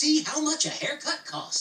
See how much a haircut costs.